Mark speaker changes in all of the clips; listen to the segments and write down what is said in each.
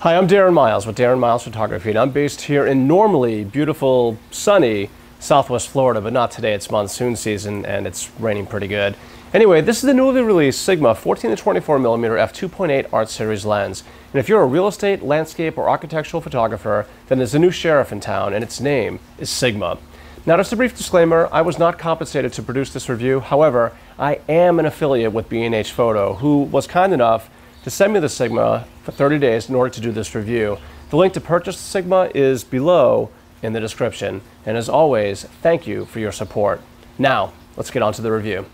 Speaker 1: Hi, I'm Darren Miles with Darren Miles Photography, and I'm based here in normally beautiful, sunny Southwest Florida, but not today. It's monsoon season and it's raining pretty good. Anyway, this is the newly released Sigma 14 to 24 millimeter f2.8 Art Series lens. And if you're a real estate, landscape, or architectural photographer, then there's a new sheriff in town, and its name is Sigma. Now, just a brief disclaimer, I was not compensated to produce this review. However, I am an affiliate with B&H Photo, who was kind enough to send me the Sigma for 30 days in order to do this review. The link to purchase the Sigma is below in the description. And as always, thank you for your support. Now, let's get on to the review.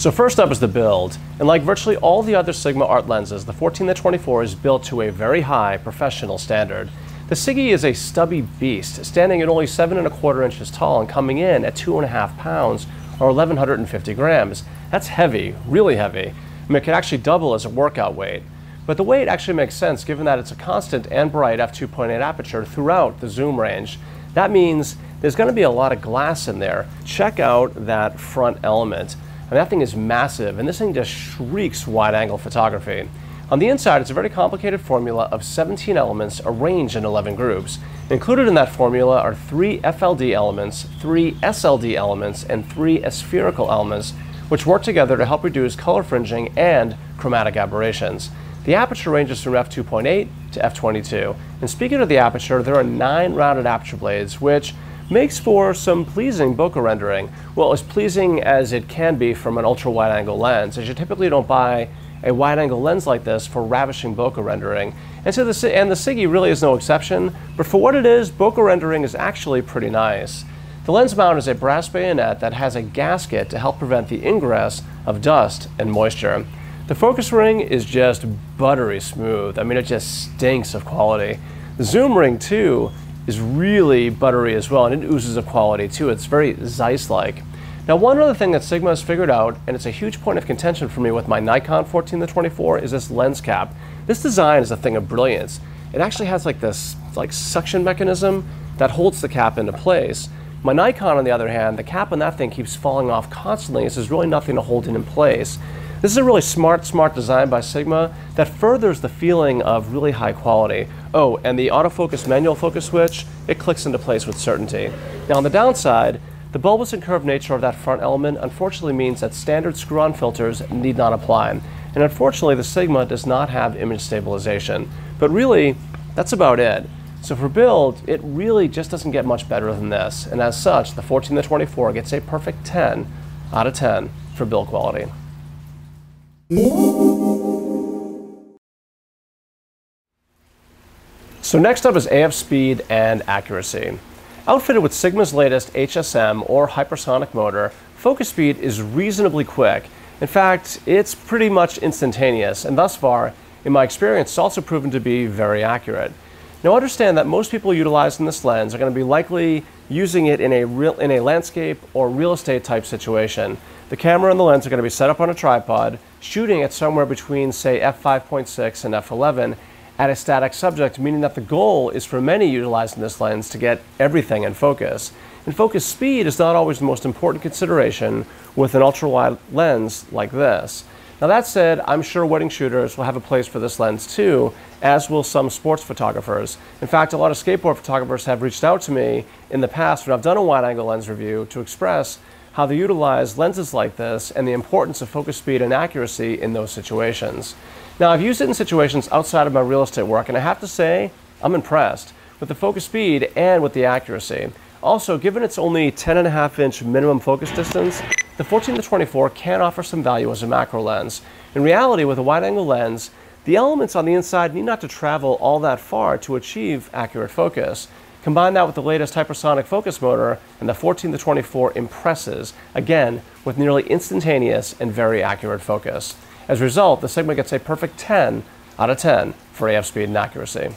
Speaker 1: So first up is the build, and like virtually all the other Sigma art lenses, the 14-24 is built to a very high professional standard. The Siggy is a stubby beast, standing at only seven and a quarter inches tall and coming in at two and a half pounds or 1,150 grams. That's heavy, really heavy. I mean, it could actually double as a workout weight. But the weight actually makes sense given that it's a constant and bright f2.8 aperture throughout the zoom range. That means there's going to be a lot of glass in there. Check out that front element. And that thing is massive, and this thing just shrieks wide angle photography. On the inside, it's a very complicated formula of 17 elements arranged in 11 groups. Included in that formula are three FLD elements, three SLD elements, and three aspherical elements, which work together to help reduce color fringing and chromatic aberrations. The aperture ranges from f2.8 to f22. And speaking of the aperture, there are nine rounded aperture blades, which makes for some pleasing bokeh rendering. Well, as pleasing as it can be from an ultra wide angle lens, as you typically don't buy a wide angle lens like this for ravishing bokeh rendering. And so the, and the Siggy really is no exception, but for what it is, bokeh rendering is actually pretty nice. The lens mount is a brass bayonet that has a gasket to help prevent the ingress of dust and moisture. The focus ring is just buttery smooth. I mean, it just stinks of quality. The zoom ring, too, is really buttery as well, and it oozes of quality too. It's very Zeiss-like. Now, one other thing that Sigma has figured out, and it's a huge point of contention for me with my Nikon 14 to 24, is this lens cap. This design is a thing of brilliance. It actually has like this like suction mechanism that holds the cap into place. My Nikon, on the other hand, the cap on that thing keeps falling off constantly, so there's really nothing to hold it in place. This is a really smart, smart design by Sigma that furthers the feeling of really high quality. Oh, and the autofocus manual focus switch, it clicks into place with certainty. Now on the downside, the bulbous and curved nature of that front element unfortunately means that standard screw-on filters need not apply. And unfortunately, the Sigma does not have image stabilization. But really, that's about it. So for build, it really just doesn't get much better than this. And as such, the 14 to 24 gets a perfect 10 out of 10 for build quality. So next up is AF speed and accuracy. Outfitted with Sigma's latest HSM or hypersonic motor, focus speed is reasonably quick. In fact, it's pretty much instantaneous, and thus far, in my experience, it's also proven to be very accurate. Now understand that most people utilizing this lens are going to be likely using it in a, real, in a landscape or real estate type situation. The camera and the lens are going to be set up on a tripod, shooting at somewhere between, say, f5.6 and f11 at a static subject, meaning that the goal is for many utilizing this lens to get everything in focus. And focus speed is not always the most important consideration with an ultra-wide lens like this. Now that said, I'm sure wedding shooters will have a place for this lens too, as will some sports photographers. In fact, a lot of skateboard photographers have reached out to me in the past when I've done a wide angle lens review to express how they utilize lenses like this and the importance of focus speed and accuracy in those situations. Now, I've used it in situations outside of my real estate work, and I have to say, I'm impressed with the focus speed and with the accuracy. Also, given its only 10 and a half inch minimum focus distance, the 14 to 24 can offer some value as a macro lens. In reality, with a wide angle lens, the elements on the inside need not to travel all that far to achieve accurate focus. Combine that with the latest hypersonic focus motor, and the 14 to 24 impresses, again, with nearly instantaneous and very accurate focus. As a result, the Sigma gets a perfect 10 out of 10 for AF speed and accuracy.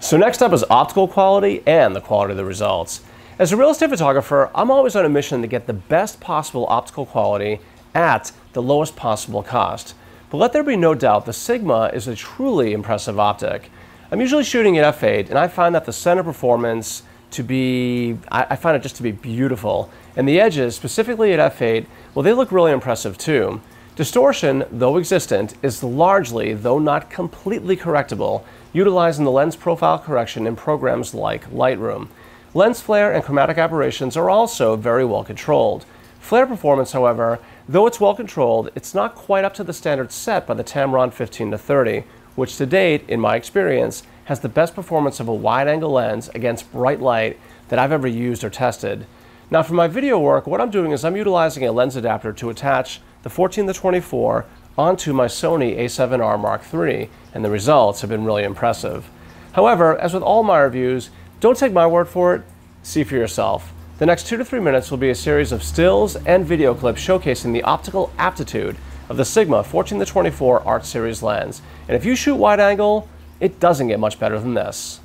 Speaker 1: So next up is optical quality and the quality of the results. As a real estate photographer, I'm always on a mission to get the best possible optical quality at the lowest possible cost. But let there be no doubt, the Sigma is a truly impressive optic. I'm usually shooting at f8, and I find that the center performance to be, I, find it just to be beautiful. And the edges, specifically at f8, well, they look really impressive too. Distortion, though existent, is largely, though not completely correctable, utilizing the lens profile correction in programs like Lightroom. Lens flare and chromatic aberrations are also very well controlled. Flare performance, however, though it's well controlled, it's not quite up to the standard set by the Tamron 15-30, which to date, in my experience, has the best performance of a wide-angle lens against bright light that I've ever used or tested. Now for my video work, what I'm doing is I'm utilizing a lens adapter to attach the 14-24 onto my Sony a7R Mark III, and the results have been really impressive. However, as with all my reviews, don't take my word for it, see for yourself. The next two to three minutes will be a series of stills and video clips showcasing the optical aptitude of the Sigma 14-24 Art Series lens. And if you shoot wide angle, it doesn't get much better than this.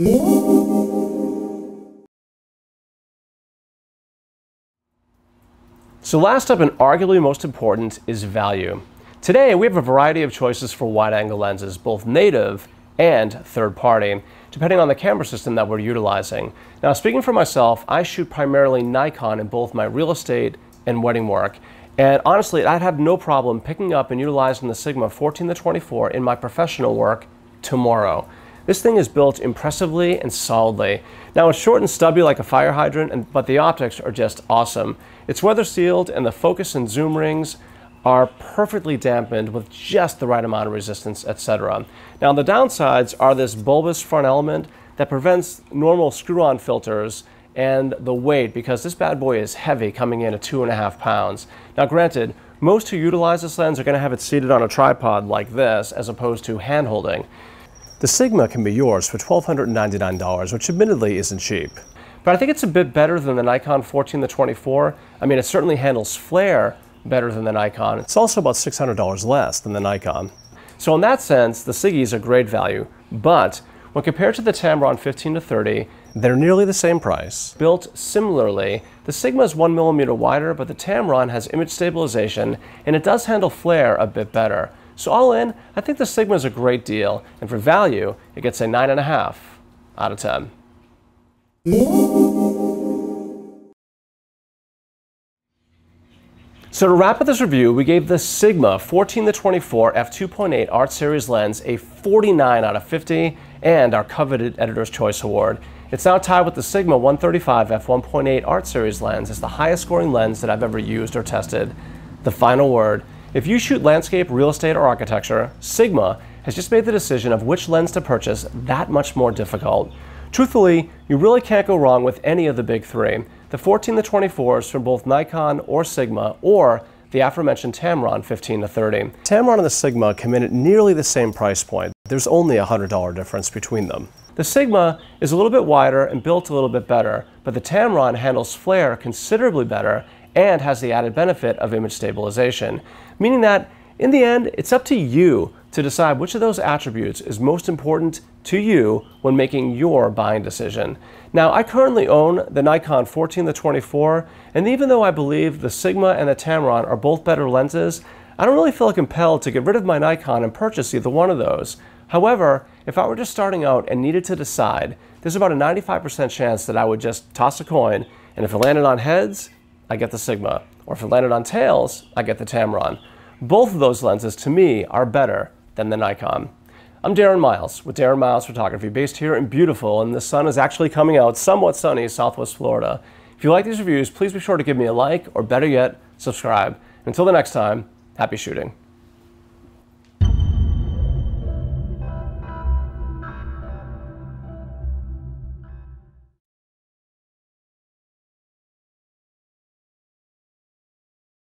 Speaker 1: So last up and arguably most important is value. Today we have a variety of choices for wide-angle lenses, both native and third-party, depending on the camera system that we're utilizing. Now speaking for myself, I shoot primarily Nikon in both my real estate and wedding work. And honestly, I'd have no problem picking up and utilizing the Sigma 14-24 in my professional work tomorrow. This thing is built impressively and solidly. Now it's short and stubby like a fire hydrant, and, but the optics are just awesome. It's weather sealed and the focus and zoom rings are perfectly dampened with just the right amount of resistance, etc. Now the downsides are this bulbous front element that prevents normal screw-on filters and the weight because this bad boy is heavy coming in at two and a half pounds. Now granted, most who utilize this lens are going to have it seated on a tripod like this as opposed to hand holding. The Sigma can be yours for $1,299, which admittedly isn't cheap. But I think it's a bit better than the Nikon 14-24. I mean, it certainly handles flare better than the Nikon. It's also about $600 less than the Nikon. So in that sense, the Siggy is a great value, but when compared to the Tamron 15-30, they're nearly the same price. Built similarly, the Sigma is one millimeter wider, but the Tamron has image stabilization, and it does handle flare a bit better. So all in, I think the Sigma is a great deal, and for value, it gets a 9.5 out of 10. So to wrap up this review, we gave the Sigma 14 to 24 f2.8 Art Series lens a 49 out of 50 and our coveted Editor's Choice Award. It's now tied with the Sigma 135 f1.8 Art Series lens as the highest scoring lens that I've ever used or tested. The final word. If you shoot landscape, real estate, or architecture, Sigma has just made the decision of which lens to purchase that much more difficult. Truthfully, you really can't go wrong with any of the big three. The 14 to 24s from both Nikon or Sigma, or the aforementioned Tamron 15 to 30. Tamron and the Sigma come in at nearly the same price point. There's only a $100 difference between them. The Sigma is a little bit wider and built a little bit better, but the Tamron handles flare considerably better and has the added benefit of image stabilization, meaning that in the end, it's up to you to decide which of those attributes is most important to you when making your buying decision. Now, I currently own the Nikon 14 to 24, and even though I believe the Sigma and the Tamron are both better lenses, I don't really feel compelled to get rid of my Nikon and purchase either one of those. However, if I were just starting out and needed to decide, there's about a 95% chance that I would just toss a coin, and if it landed on heads, I get the Sigma, or if it landed on tails, I get the Tamron. Both of those lenses, to me, are better than the Nikon. I'm Darren Miles with Darren Miles Photography, based here in beautiful, and the sun is actually coming out, somewhat sunny, Southwest Florida. If you like these reviews, please be sure to give me a like, or better yet, subscribe. Until the next time, happy shooting.